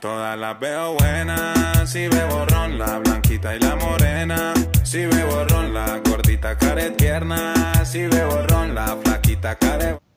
Todas las veo buenas, si bebo ron, la blanquita y la morena. Si bebo ron, la gordita care tierna. Si bebo ron, la flaquita care...